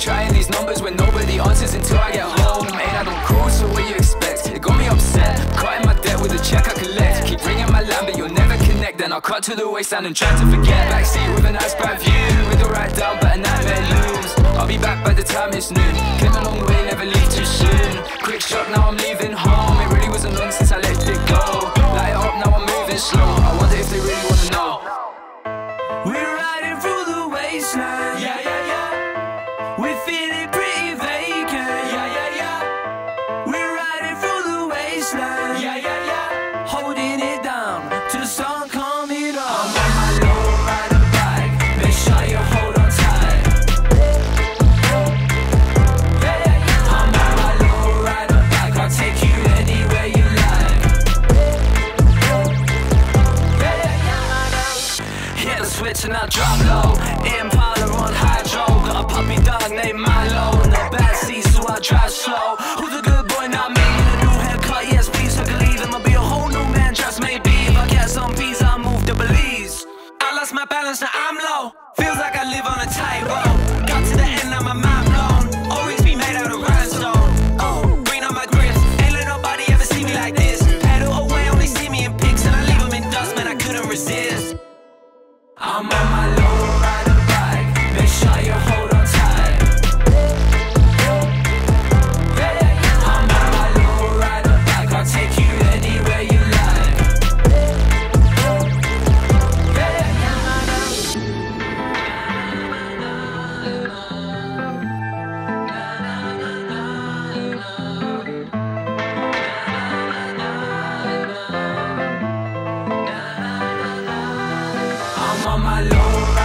trying these numbers when nobody answers until I get home. Keep ringing my lamb, but you'll never connect. Then I'll cut to the wasteland and try to forget. Backseat with a nice bad view, with the right down, but a nightmare looms. I'll be back by the time it's noon. Came a long way, never leave too soon. Quick shot, now I'm leaving home. It really wasn't long since I let it go. Light it up, now I'm moving slow. I wonder if they really wanna know. We're riding through the wasteland. Yeah, yeah, yeah. We're feeling switch and I drop low. Impala on hydro, got a puppy dog named Milo in the backseat, so I drive slow. Who's a good boy, not me? A new haircut, yes please, I can I'ma be a whole new man, Trust maybe. If I get some peace, I'll move to Belize. I lost my balance, now I'm low. Feels like I live on a tightrope. Got to the end, of my mind blown. Always be made out of rhinestone. Oh, green on my grips. Ain't let nobody ever see me like this. Pedal away, only see me in pics, and I leave them in dust, man. I couldn't resist. I'm on my low. I'm on my low